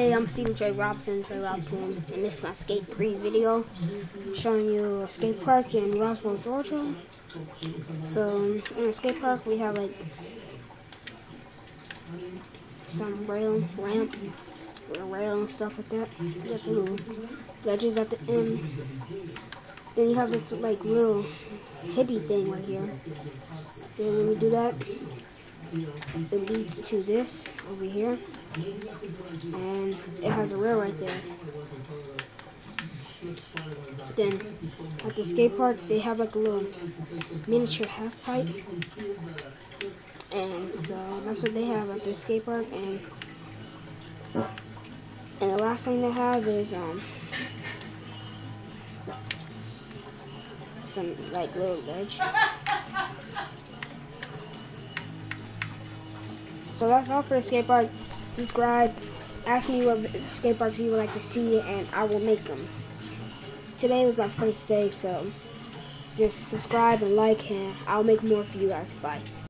Hey, I'm Stephen Tre Robinson, Tre Robinson, and this is my skate 3 video. I'm showing you a skate park in Roswell, Georgia. So, in a skate park, we have like some rail, ramp, rail and stuff like that. You got the little ledges at the end. Then you have this like little hippie thing right here. Then when we do that, it leads to this over here. And it has a rail right there. Then at the skate park, they have like a little miniature half pipe. And so that's what they have at the skate park. And and the last thing they have is um some like little ledge. So that's all for the skate park. Subscribe. Ask me what skate parks you would like to see, and I will make them. Today was my first day, so just subscribe and like, and I'll make more for you guys. Bye.